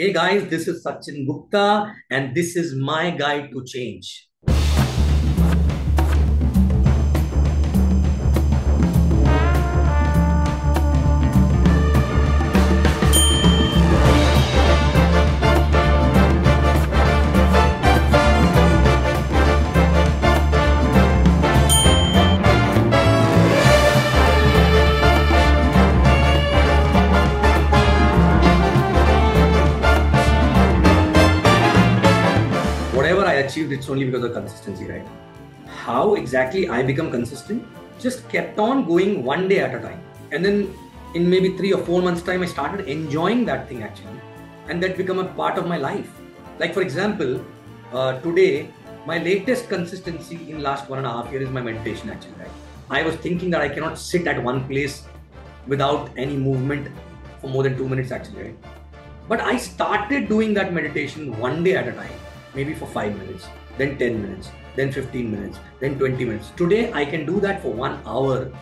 Hey guys, this is Sachin Gupta, and this is my guide to change. It's only because of consistency, right? How exactly I become consistent? Just kept on going one day at a time. And then in maybe three or four months' time, I started enjoying that thing actually. And that become a part of my life. Like for example, uh, today, my latest consistency in last one and a half year is my meditation actually, right? I was thinking that I cannot sit at one place without any movement for more than two minutes actually, right? But I started doing that meditation one day at a time, maybe for five minutes, then 10 minutes, then 15 minutes, then 20 minutes. Today, I can do that for one hour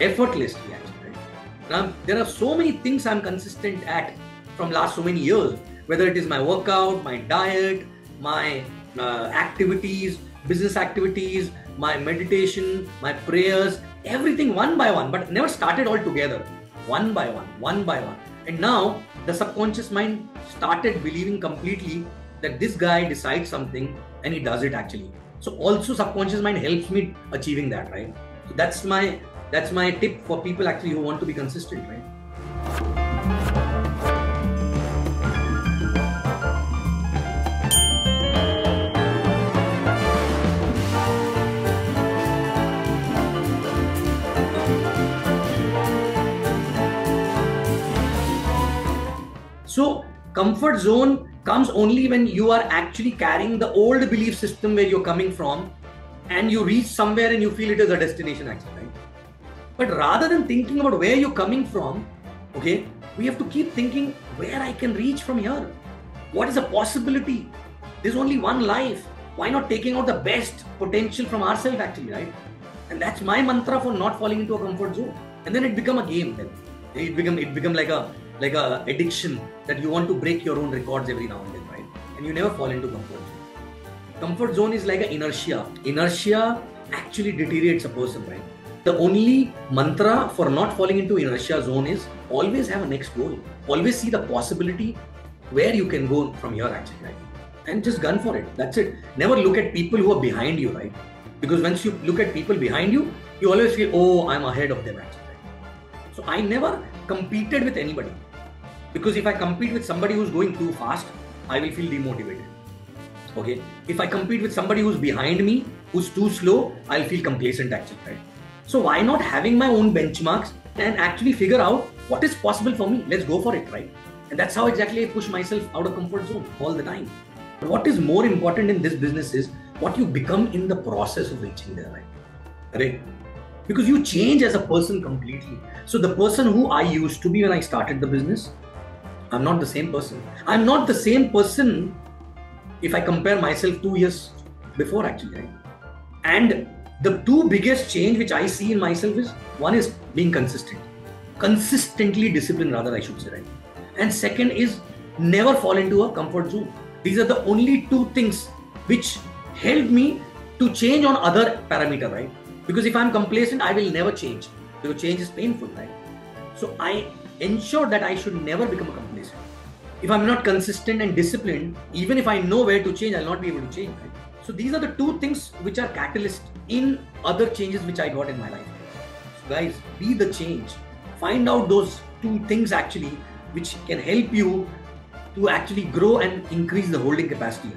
effortlessly, actually. Right? Now, there are so many things I'm consistent at from last so many years, whether it is my workout, my diet, my uh, activities, business activities, my meditation, my prayers, everything one by one, but never started all together, one by one, one by one. And now the subconscious mind started believing completely that this guy decides something and he does it actually. So also subconscious mind helps me achieving that, right? So that's my that's my tip for people actually who want to be consistent, right? So, comfort zone comes only when you are actually carrying the old belief system where you're coming from and you reach somewhere and you feel it is a destination, actually, right? But rather than thinking about where you're coming from, okay, we have to keep thinking where I can reach from here. What is a possibility? There's only one life. Why not taking out the best potential from ourselves, actually, right? And that's my mantra for not falling into a comfort zone. And then it become a game. Then it become it become like a like a addiction that you want to break your own records every now and then, right? And you never fall into comfort zone. Comfort zone is like an inertia. Inertia actually deteriorates a person, right? The only mantra for not falling into inertia zone is always have a next goal. Always see the possibility where you can go from here, actually, right? And just gun for it. That's it. Never look at people who are behind you, right? Because once you look at people behind you, you always feel, oh, I'm ahead of them, actually. Right? So I never competed with anybody. Because if I compete with somebody who's going too fast, I will feel demotivated. Okay. If I compete with somebody who's behind me, who's too slow, I'll feel complacent actually, right? So why not having my own benchmarks and actually figure out what is possible for me? Let's go for it, right? And that's how exactly I push myself out of comfort zone all the time. But what is more important in this business is what you become in the process of reaching there, right? Right? Because you change as a person completely. So the person who I used to be when I started the business, I'm not the same person. I'm not the same person if I compare myself two years before, actually. Right? And the two biggest change which I see in myself is one is being consistent, consistently disciplined, rather, I should say, right? And second is never fall into a comfort zone. These are the only two things which help me to change on other parameter, right? Because if I'm complacent, I will never change because change is painful, right? So I ensure that I should never become a complacent. If I'm not consistent and disciplined, even if I know where to change, I'll not be able to change. Right? So these are the two things which are catalyst in other changes which I got in my life. So guys, be the change. Find out those two things actually which can help you to actually grow and increase the holding capacity.